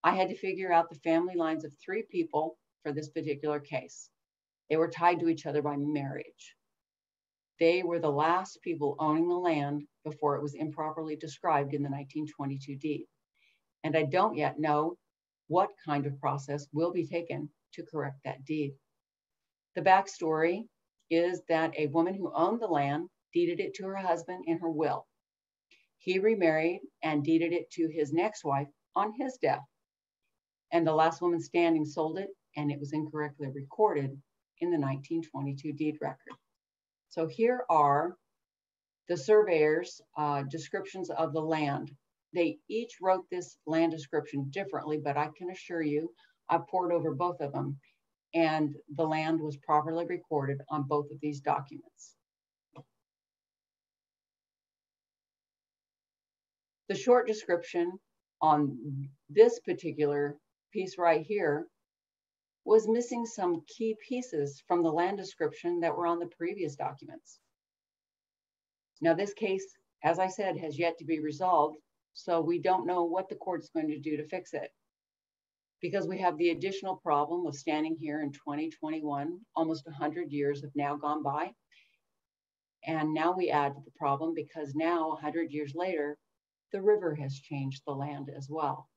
I had to figure out the family lines of three people for this particular case. They were tied to each other by marriage. They were the last people owning the land before it was improperly described in the 1922 deed. And I don't yet know what kind of process will be taken to correct that deed. The backstory is that a woman who owned the land deeded it to her husband in her will. He remarried and deeded it to his next wife on his death. And the last woman standing sold it, and it was incorrectly recorded in the 1922 deed record. So here are the surveyor's uh, descriptions of the land they each wrote this land description differently, but I can assure you, I poured over both of them and the land was properly recorded on both of these documents. The short description on this particular piece right here was missing some key pieces from the land description that were on the previous documents. Now this case, as I said, has yet to be resolved so we don't know what the court's going to do to fix it. because we have the additional problem of standing here in 2021, almost 100 years have now gone by. And now we add to the problem because now 100 years later, the river has changed the land as well.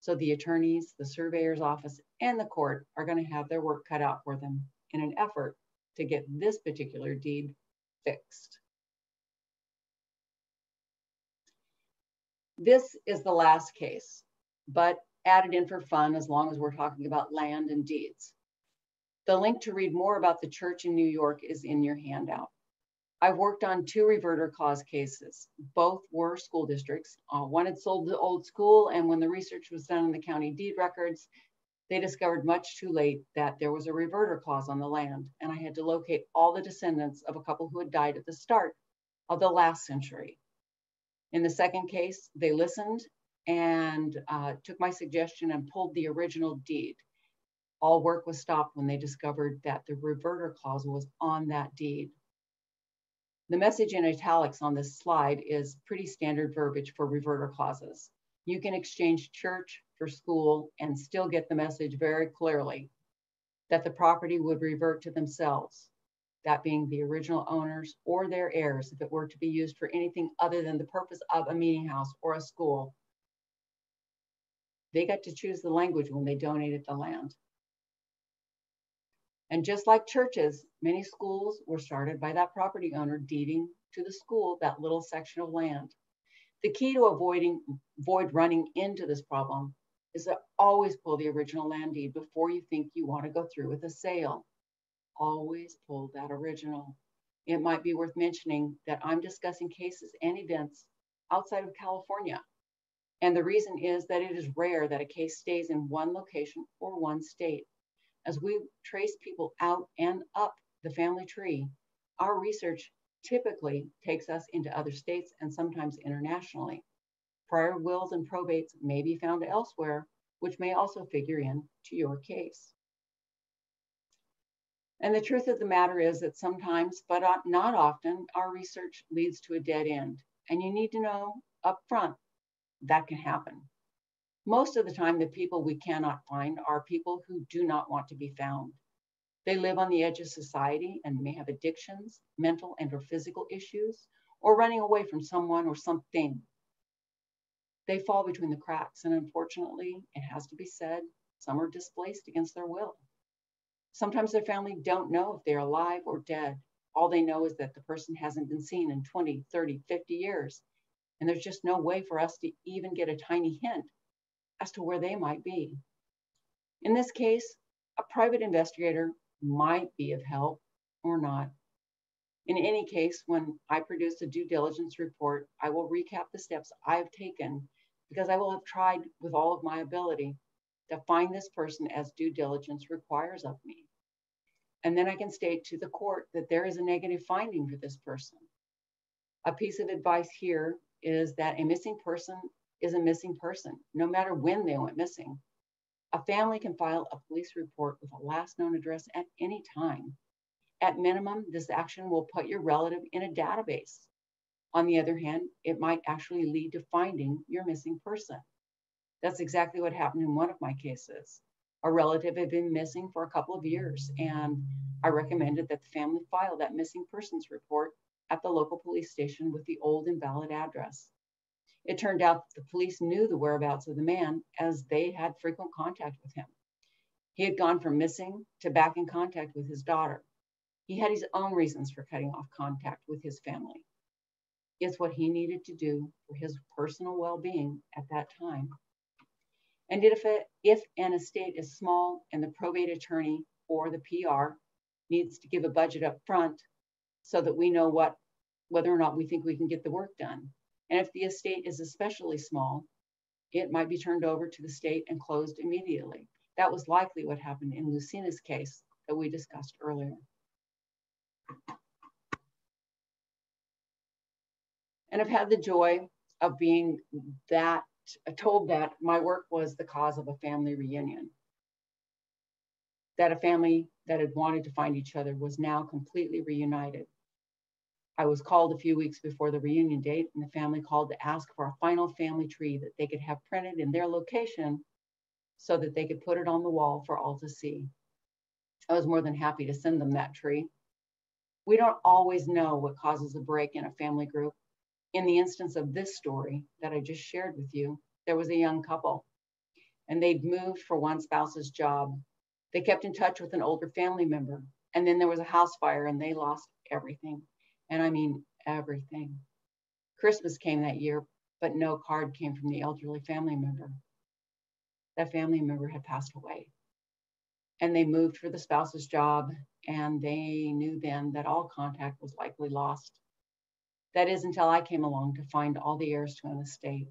So the attorneys, the surveyor's office, and the court are going to have their work cut out for them in an effort to get this particular deed fixed. This is the last case, but added in for fun as long as we're talking about land and deeds. The link to read more about the church in New York is in your handout. I've worked on two reverter clause cases. Both were school districts. Uh, one had sold the old school, and when the research was done in the county deed records, they discovered much too late that there was a reverter clause on the land, and I had to locate all the descendants of a couple who had died at the start of the last century. In the second case, they listened and uh, took my suggestion and pulled the original deed. All work was stopped when they discovered that the reverter clause was on that deed. The message in italics on this slide is pretty standard verbiage for reverter clauses. You can exchange church for school and still get the message very clearly that the property would revert to themselves, that being the original owners or their heirs if it were to be used for anything other than the purpose of a meeting house or a school they got to choose the language when they donated the land. And just like churches, many schools were started by that property owner deeding to the school that little section of land. The key to avoiding avoid running into this problem is to always pull the original land deed before you think you want to go through with a sale. Always pull that original. It might be worth mentioning that I'm discussing cases and events outside of California and the reason is that it is rare that a case stays in one location or one state. As we trace people out and up the family tree, our research typically takes us into other states and sometimes internationally. Prior wills and probates may be found elsewhere, which may also figure in to your case. And the truth of the matter is that sometimes, but not often, our research leads to a dead end. And you need to know up front that can happen. Most of the time, the people we cannot find are people who do not want to be found. They live on the edge of society and may have addictions, mental and or physical issues, or running away from someone or something. They fall between the cracks, and unfortunately, it has to be said, some are displaced against their will. Sometimes their family don't know if they're alive or dead. All they know is that the person hasn't been seen in 20, 30, 50 years, and there's just no way for us to even get a tiny hint as to where they might be. In this case, a private investigator might be of help or not. In any case, when I produce a due diligence report, I will recap the steps I've taken because I will have tried with all of my ability to find this person as due diligence requires of me. And then I can state to the court that there is a negative finding for this person. A piece of advice here is that a missing person is a missing person, no matter when they went missing. A family can file a police report with a last known address at any time. At minimum, this action will put your relative in a database. On the other hand, it might actually lead to finding your missing person. That's exactly what happened in one of my cases. A relative had been missing for a couple of years, and I recommended that the family file that missing persons report at the local police station with the old invalid address. It turned out that the police knew the whereabouts of the man as they had frequent contact with him. He had gone from missing to back in contact with his daughter. He had his own reasons for cutting off contact with his family. It's what he needed to do for his personal well being at that time. And if, if an estate is small and the probate attorney or the PR needs to give a budget up front so that we know what whether or not we think we can get the work done. And if the estate is especially small, it might be turned over to the state and closed immediately. That was likely what happened in Lucina's case that we discussed earlier. And I've had the joy of being that told that my work was the cause of a family reunion. That a family that had wanted to find each other was now completely reunited. I was called a few weeks before the reunion date, and the family called to ask for a final family tree that they could have printed in their location so that they could put it on the wall for all to see. I was more than happy to send them that tree. We don't always know what causes a break in a family group. In the instance of this story that I just shared with you, there was a young couple and they'd moved for one spouse's job. They kept in touch with an older family member. And then there was a house fire and they lost everything. And I mean, everything. Christmas came that year, but no card came from the elderly family member. That family member had passed away and they moved for the spouse's job and they knew then that all contact was likely lost. That is until I came along to find all the heirs to an estate.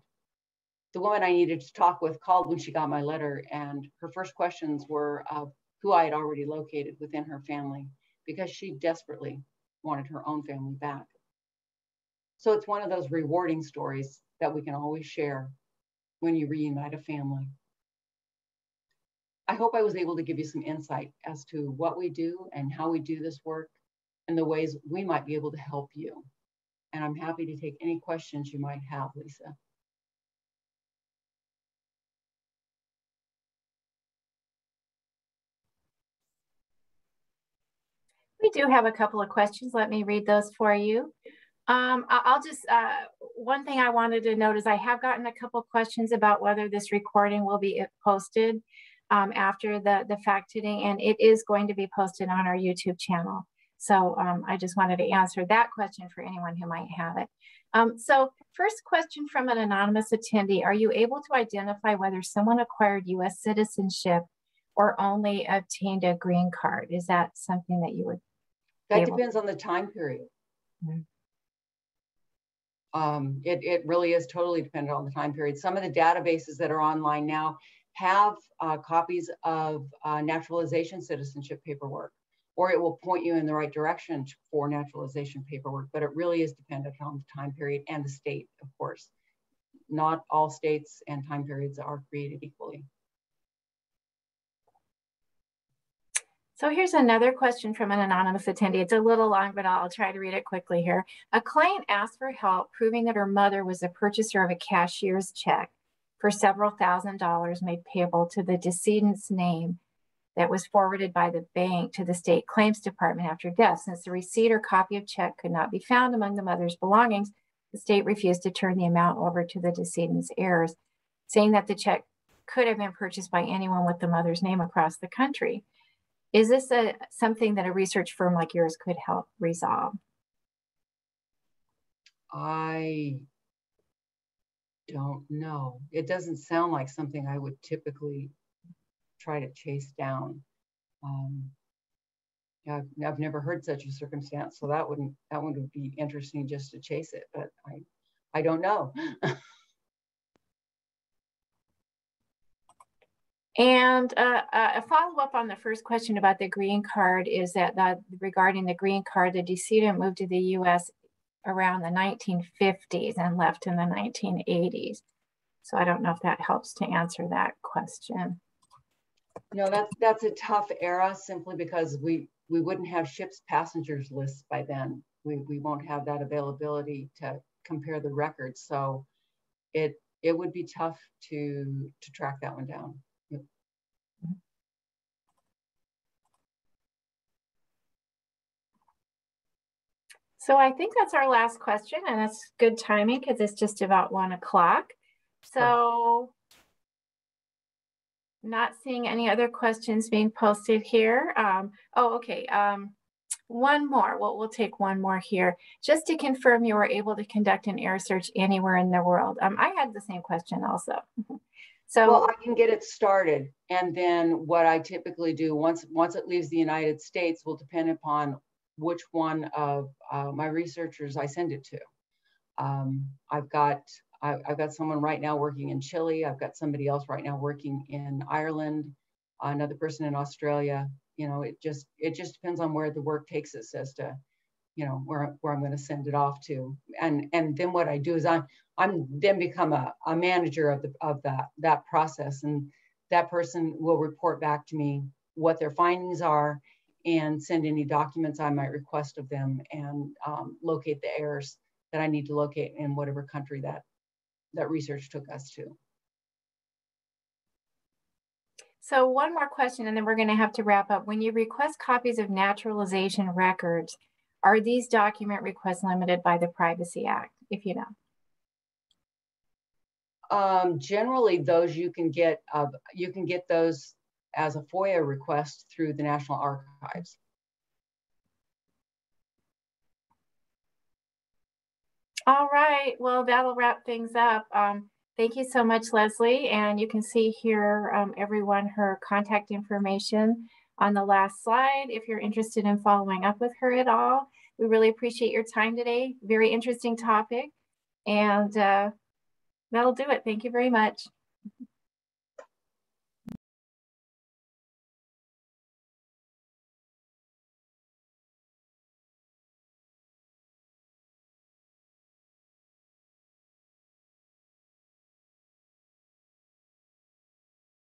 The woman I needed to talk with called when she got my letter, and her first questions were of who I had already located within her family because she desperately wanted her own family back. So it's one of those rewarding stories that we can always share when you reunite a family. I hope I was able to give you some insight as to what we do and how we do this work and the ways we might be able to help you. And I'm happy to take any questions you might have, Lisa.
We do have a couple of questions. Let me read those for you. Um, I'll just, uh, one thing I wanted to note is I have gotten a couple questions about whether this recording will be posted um, after the, the fact today, and it is going to be posted on our YouTube channel. So um, I just wanted to answer that question for anyone who might have it. Um, so first question from an anonymous attendee, are you able to identify whether someone acquired US citizenship or only obtained a green card? Is that something that you would?
That depends on the time period. Mm -hmm. Um, it, it really is totally dependent on the time period. Some of the databases that are online now have uh, copies of uh, naturalization citizenship paperwork, or it will point you in the right direction for naturalization paperwork, but it really is dependent on the time period and the state, of course. Not all states and time periods are created equally.
So here's another question from an anonymous attendee. It's a little long, but I'll try to read it quickly here. A client asked for help proving that her mother was a purchaser of a cashier's check for several thousand dollars made payable to the decedent's name that was forwarded by the bank to the state claims department after death. Since the receipt or copy of check could not be found among the mother's belongings, the state refused to turn the amount over to the decedent's heirs, saying that the check could have been purchased by anyone with the mother's name across the country. Is this a, something that a research firm like yours could help resolve?
I don't know. It doesn't sound like something I would typically try to chase down. Um, I've, I've never heard such a circumstance, so that wouldn't that would be interesting just to chase it, but I I don't know.
and uh, uh, a follow up on the first question about the green card is that, that regarding the green card, the decedent moved to the U.S around the 1950s and left in the 1980s. So I don't know if that helps to answer that question.
No, that's that's a tough era simply because we we wouldn't have ships passengers lists by then. We we won't have that availability to compare the records. So it it would be tough to to track that one down.
So I think that's our last question, and that's good timing because it's just about one o'clock. So not seeing any other questions being posted here. Um, oh, okay. Um, one more. Well, we'll take one more here. Just to confirm you were able to conduct an heir search anywhere in the world. Um, I had the same question also.
so well, I can get it started. And then what I typically do once once it leaves the United States will depend upon which one of uh, my researchers I send it to. Um, I've got I, have got someone right now working in Chile. I've got somebody else right now working in Ireland. Another person in Australia. You know, it just it just depends on where the work takes us as to, you know, where where I'm going to send it off to. And and then what I do is I'm I'm then become a, a manager of the of that that process, and that person will report back to me what their findings are and send any documents I might request of them and um, locate the errors that I need to locate in whatever country that, that research took us to.
So one more question and then we're gonna have to wrap up. When you request copies of naturalization records, are these document requests limited by the Privacy Act, if you know?
Um, generally, those you can get uh, you can get those as a FOIA request through the National Archives.
All right, well, that'll wrap things up. Um, thank you so much, Leslie. And you can see here, um, everyone, her contact information on the last slide if you're interested in following up with her at all. We really appreciate your time today. Very interesting topic. And uh, that'll do it. Thank you very much.